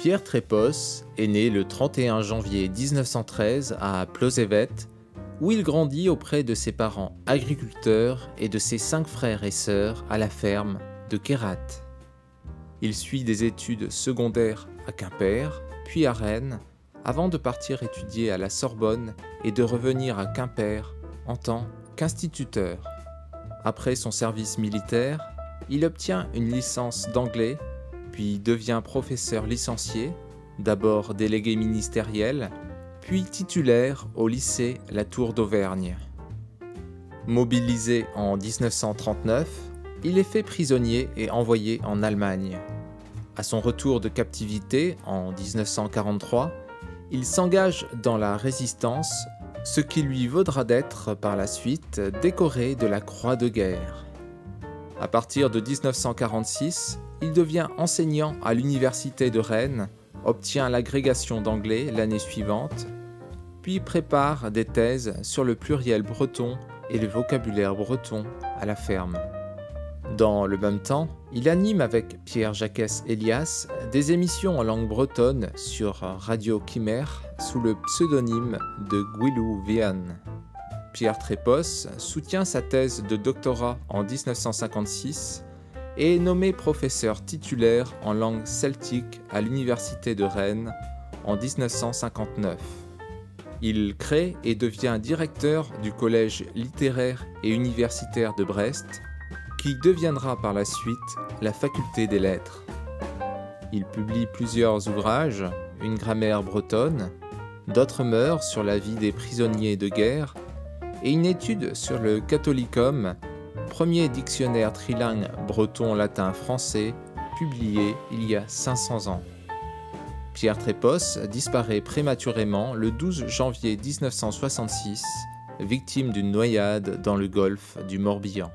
Pierre Trépos est né le 31 janvier 1913 à Plosevet, où il grandit auprès de ses parents agriculteurs et de ses cinq frères et sœurs à la ferme de Kérat. Il suit des études secondaires à Quimper, puis à Rennes, avant de partir étudier à la Sorbonne et de revenir à Quimper en tant qu'instituteur. Après son service militaire, il obtient une licence d'anglais puis devient professeur licencié, d'abord délégué ministériel, puis titulaire au lycée La Tour d'Auvergne. Mobilisé en 1939, il est fait prisonnier et envoyé en Allemagne. À son retour de captivité en 1943, il s'engage dans la résistance, ce qui lui vaudra d'être par la suite décoré de la Croix de guerre. À partir de 1946, il devient enseignant à l'université de Rennes, obtient l'agrégation d'anglais l'année suivante, puis prépare des thèses sur le pluriel breton et le vocabulaire breton à la ferme. Dans le même temps, il anime avec Pierre Jacques Elias des émissions en langue bretonne sur Radio Kimer sous le pseudonyme de Guilou Vian. Pierre Trépos soutient sa thèse de doctorat en 1956 et est nommé professeur titulaire en langue celtique à l'Université de Rennes en 1959. Il crée et devient directeur du Collège littéraire et universitaire de Brest, qui deviendra par la suite la Faculté des lettres. Il publie plusieurs ouvrages, une grammaire bretonne, d'autres mœurs sur la vie des prisonniers de guerre et une étude sur le catholicum premier dictionnaire trilingue breton-latin-français publié il y a 500 ans. Pierre Trépos disparaît prématurément le 12 janvier 1966, victime d'une noyade dans le golfe du Morbihan.